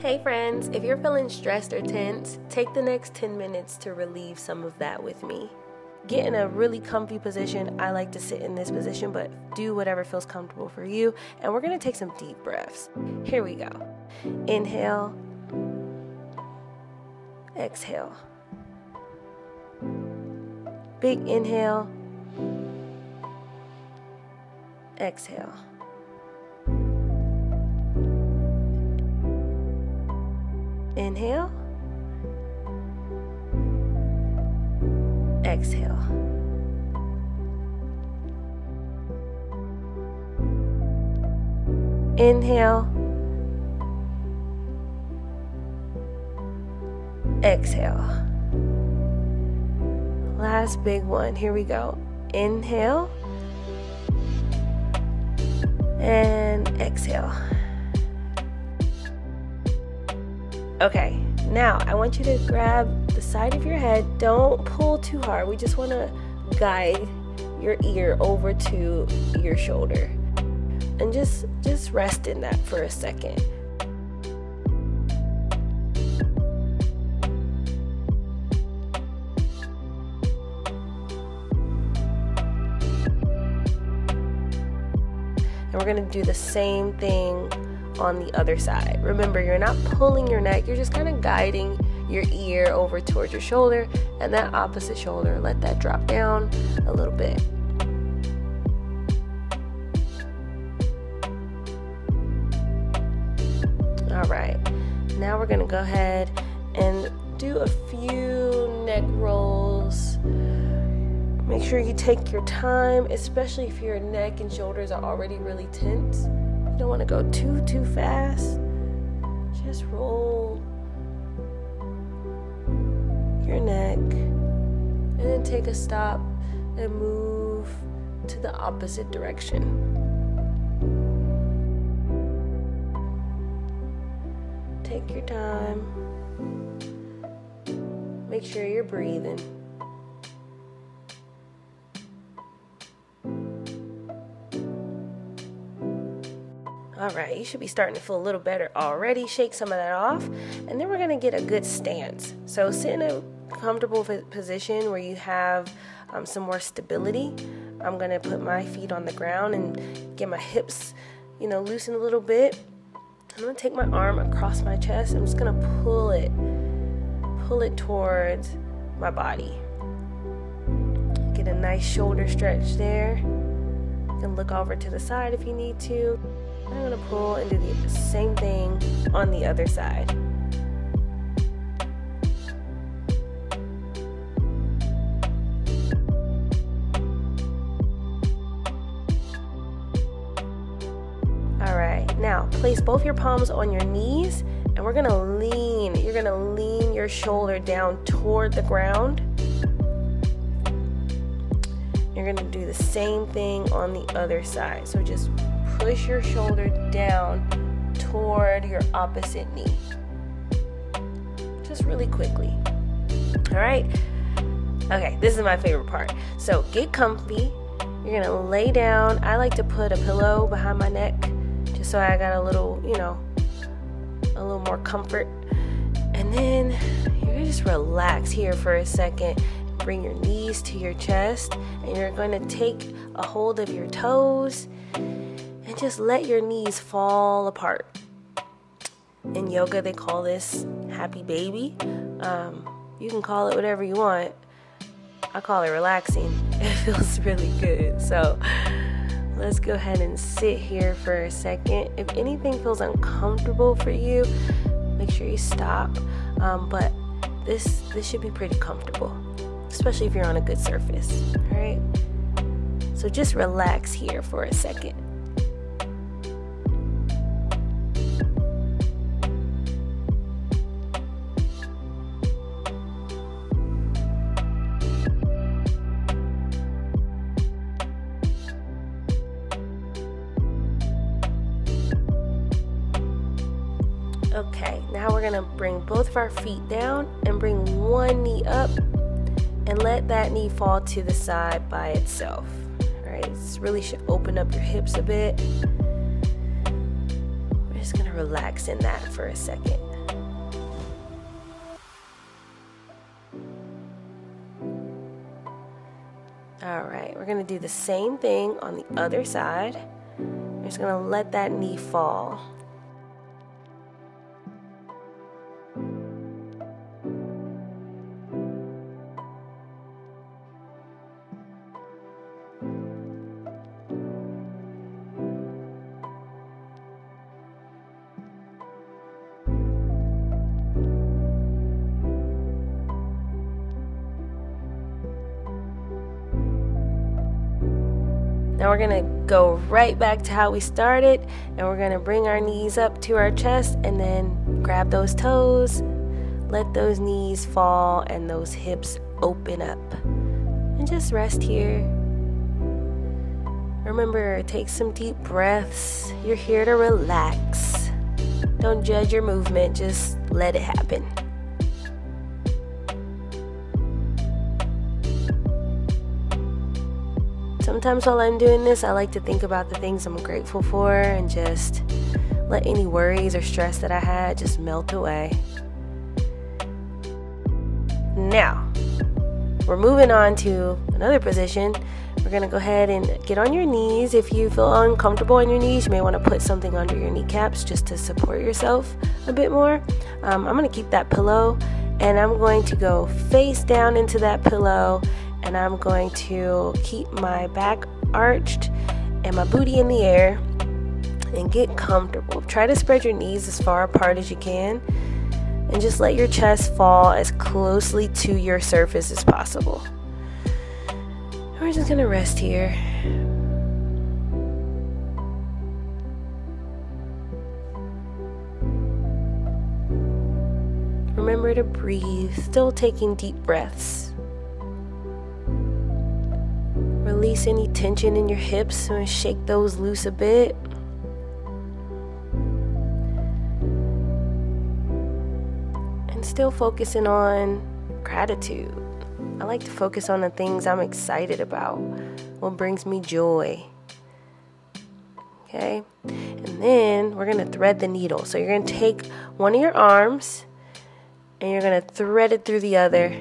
Hey friends, if you're feeling stressed or tense, take the next 10 minutes to relieve some of that with me. Get in a really comfy position. I like to sit in this position, but do whatever feels comfortable for you. And we're gonna take some deep breaths. Here we go. Inhale, exhale. Big inhale, exhale. Inhale. Exhale. Inhale. Exhale. Last big one. Here we go. Inhale. And exhale. Okay, now I want you to grab the side of your head. Don't pull too hard. We just want to guide your ear over to your shoulder. And just just rest in that for a second. And we're going to do the same thing on the other side. Remember, you're not pulling your neck, you're just kind of guiding your ear over towards your shoulder and that opposite shoulder. Let that drop down a little bit. All right, now we're gonna go ahead and do a few neck rolls. Make sure you take your time, especially if your neck and shoulders are already really tense don't want to go too, too fast. Just roll your neck and then take a stop and move to the opposite direction. Take your time. Make sure you're breathing. All right, you should be starting to feel a little better already. Shake some of that off, and then we're gonna get a good stance. So sit in a comfortable position where you have um, some more stability. I'm gonna put my feet on the ground and get my hips, you know, loosen a little bit. I'm gonna take my arm across my chest. I'm just gonna pull it, pull it towards my body. Get a nice shoulder stretch there. You can look over to the side if you need to. I'm going to pull and do the same thing on the other side. All right, now place both your palms on your knees and we're gonna lean. You're gonna lean your shoulder down toward the ground. You're gonna do the same thing on the other side. So just push your shoulder down toward your opposite knee. Just really quickly. All right. Okay, this is my favorite part. So get comfy. You're gonna lay down. I like to put a pillow behind my neck just so I got a little, you know, a little more comfort. And then you're gonna just relax here for a second. Bring your knees to your chest, and you're going to take a hold of your toes and just let your knees fall apart. In yoga, they call this happy baby. Um, you can call it whatever you want. I call it relaxing. It feels really good. So let's go ahead and sit here for a second. If anything feels uncomfortable for you, make sure you stop. Um, but this this should be pretty comfortable, especially if you're on a good surface. All right. So just relax here for a second. Okay, now we're gonna bring both of our feet down and bring one knee up and let that knee fall to the side by itself. All right, this really should open up your hips a bit. We're just gonna relax in that for a second. All right, we're gonna do the same thing on the other side. We're just gonna let that knee fall Now we're gonna go right back to how we started and we're gonna bring our knees up to our chest and then grab those toes, let those knees fall and those hips open up. And just rest here. Remember, take some deep breaths. You're here to relax. Don't judge your movement, just let it happen. Sometimes while I'm doing this, I like to think about the things I'm grateful for and just let any worries or stress that I had just melt away. Now, we're moving on to another position. We're gonna go ahead and get on your knees. If you feel uncomfortable on your knees, you may wanna put something under your kneecaps just to support yourself a bit more. Um, I'm gonna keep that pillow and I'm going to go face down into that pillow and I'm going to keep my back arched and my booty in the air and get comfortable. Try to spread your knees as far apart as you can and just let your chest fall as closely to your surface as possible. we're just gonna rest here. Remember to breathe, still taking deep breaths. Release any tension in your hips and shake those loose a bit. And still focusing on gratitude. I like to focus on the things I'm excited about, what brings me joy. Okay? And then we're going to thread the needle. So you're going to take one of your arms and you're going to thread it through the other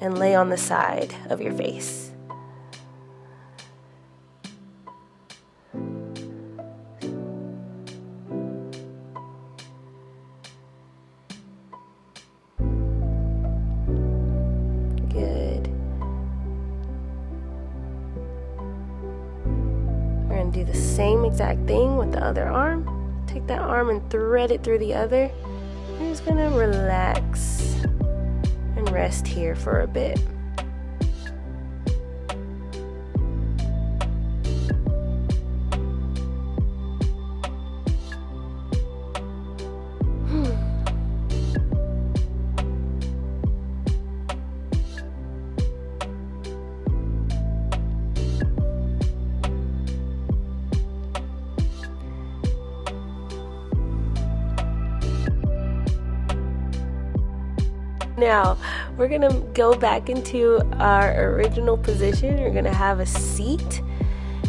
and lay on the side of your face. Exact thing with the other arm. Take that arm and thread it through the other. You're just gonna relax and rest here for a bit. Now, we're gonna go back into our original position. We're gonna have a seat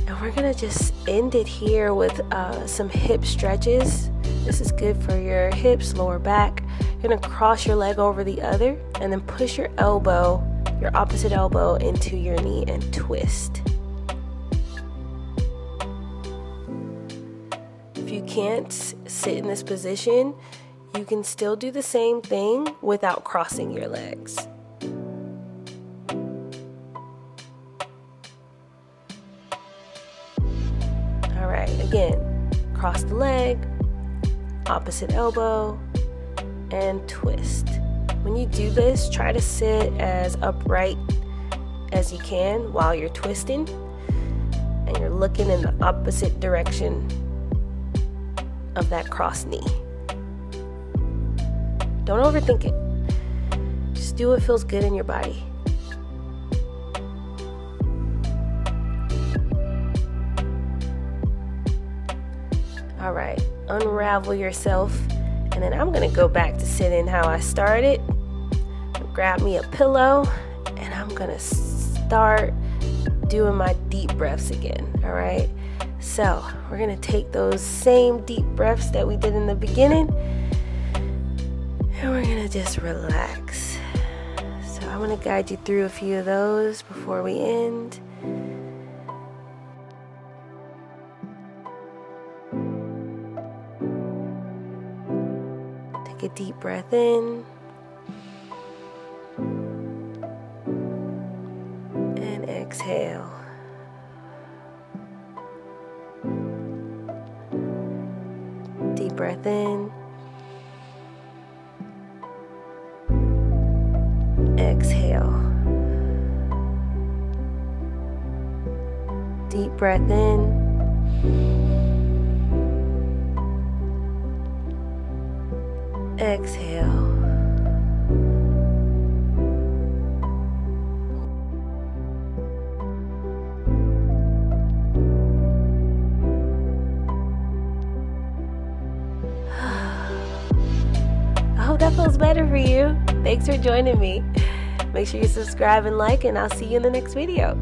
and we're gonna just end it here with uh, some hip stretches. This is good for your hips, lower back. You're gonna cross your leg over the other and then push your elbow, your opposite elbow, into your knee and twist. If you can't sit in this position, you can still do the same thing without crossing your legs. All right, again, cross the leg, opposite elbow, and twist. When you do this, try to sit as upright as you can while you're twisting and you're looking in the opposite direction of that cross knee. Don't overthink it. Just do what feels good in your body. All right, unravel yourself. And then I'm gonna go back to sitting how I started. Grab me a pillow, and I'm gonna start doing my deep breaths again. All right, so we're gonna take those same deep breaths that we did in the beginning and we're gonna just relax. So I'm gonna guide you through a few of those before we end. Take a deep breath in. And exhale. Breath in. Exhale. I hope that feels better for you. Thanks for joining me. Make sure you subscribe and like, and I'll see you in the next video.